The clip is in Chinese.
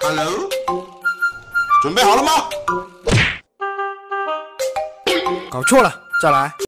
hello，准备好了吗？搞错了，再来。